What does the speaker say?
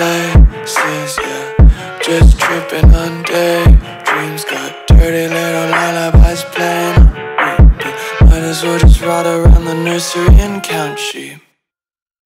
Untied laces, yeah. Just tripping on daydreams. Got dirty little lullabies playing. Might as well just ride around the nursery and count sheep.